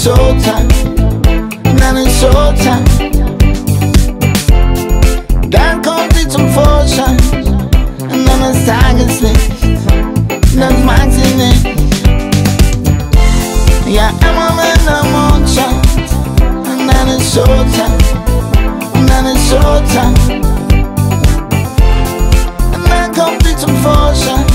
so tight, none is so tight. Dann kommt sie zum Vorschein, und dann ist Tageslicht, dann mag sie nicht. Ja, immer wenn der Mond scheint, und dann ist so tight, und dann ist so tight. Und dann kommt sie zum Vorschein.